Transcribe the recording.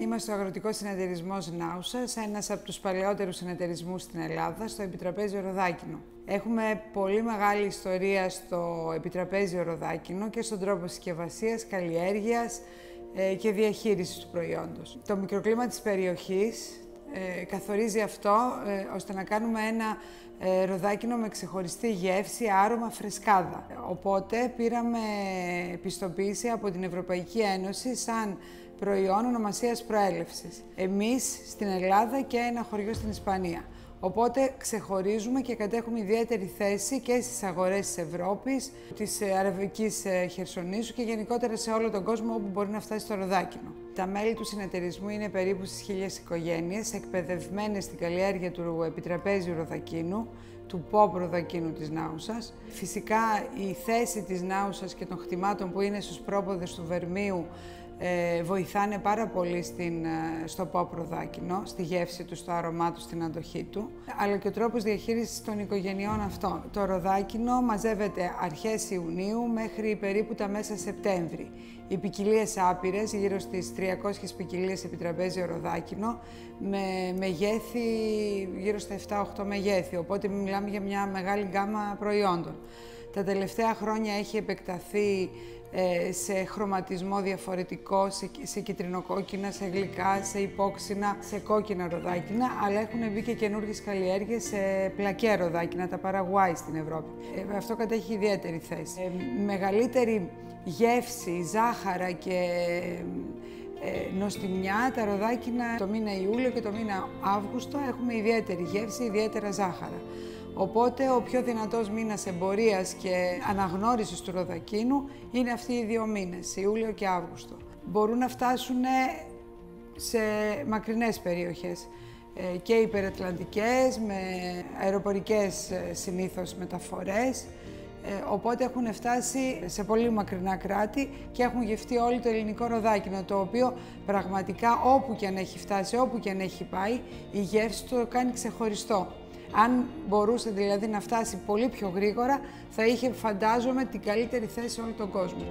Είμαστε ο Αγροτικός Συνεταιρισμός Νάουσας, ένας από τους παλαιότερους συνεταιρισμούς στην Ελλάδα, στο Επιτραπέζιο Ροδάκινο. Έχουμε πολύ μεγάλη ιστορία στο Επιτραπέζιο Ροδάκινο και στον τρόπο συσκευασίας, καλλιέργειας ε, και διαχείρισης του προϊόντος. Το μικροκλίμα της περιοχής ε, καθορίζει αυτό ε, ώστε να κάνουμε ένα ε, ροδάκινο με ξεχωριστή γεύση, άρωμα, φρεσκάδα. Οπότε πήραμε πιστοποίηση από την Ευρωπαϊκή Ένωση σαν προϊόν ονομασίας προέλευσης. Εμείς στην Ελλάδα και ένα χωριό στην Ισπανία. Οπότε ξεχωρίζουμε και κατέχουμε ιδιαίτερη θέση και στις αγορές της Ευρώπης, της ε, Αραβικής ε, Χερσονήσου και γενικότερα σε όλο τον κόσμο όπου μπορεί να φτάσει το ροδάκινο. Τα μέλη του συνεταιρισμού είναι περίπου στις χίλιες οικογένειες, εκπαιδευμένες στην καλλιέργεια του επιτραπέζιου ροδακίνου, του pop ροδακίνου της Νάουσας. Φυσικά η θέση της Νάουσας και των χτιμάτων που είναι στους πρόποδες του Βερμίου ε, βοηθάνε πάρα πολύ στην, ε, στο πόπροδάκινο, στη γεύση του, στο άρωμά του, στην αντοχή του, αλλά και ο τρόπος διαχείρισης των οικογενειών αυτών. Το ροδάκινο μαζεύεται αρχές Ιουνίου μέχρι περίπου τα μέσα Σεπτέμβρη. Οι ποικιλίες άπειρες, γύρω στις 300 ποικιλίες επιτραπέζιο ροδάκινο, με μεγέθη γύρω στα 7-8 μεγέθη, οπότε μιλάμε για μια μεγάλη γκάμα προϊόντων. Τα τελευταία χρόνια έχει επεκταθεί ε, σε χρωματισμό διαφορετικό, σε, σε κυτρινοκόκκινα, σε γλυκά, σε υπόξινα, σε κόκκινα ροδάκινα, αλλά έχουν μπει και καινούργιες καλλιέργειες σε πλακέ ροδάκινα, τα Παραγουάη στην Ευρώπη. Ε, αυτό κατέχει ιδιαίτερη θέση. Ε, μεγαλύτερη γεύση, ζάχαρα και ε, νοστιμιά, τα ροδάκινα το μήνα Ιούλιο και το μήνα Αύγουστο έχουμε ιδιαίτερη γεύση, ιδιαίτερα ζάχαρα. Οπότε ο πιο δυνατός μήνας εμπορίας και αναγνώρισης του ροδακίνου είναι αυτοί οι δύο μήνες, Ιούλιο και Αύγουστο. Μπορούν να φτάσουν σε μακρινές περιοχές ε, και υπερατλαντικές, με αεροπορικές ε, συνήθως μεταφορές, ε, οπότε έχουν φτάσει σε πολύ μακρινά κράτη και έχουν γευτεί όλο το ελληνικό ροδάκινο, το οποίο πραγματικά όπου και αν έχει φτάσει, όπου και αν έχει πάει, η γεύση του το κάνει ξεχωριστό. Αν μπορούσε δηλαδή να φτάσει πολύ πιο γρήγορα, θα είχε φαντάζομαι την καλύτερη θέση σε όλο τον κόσμο.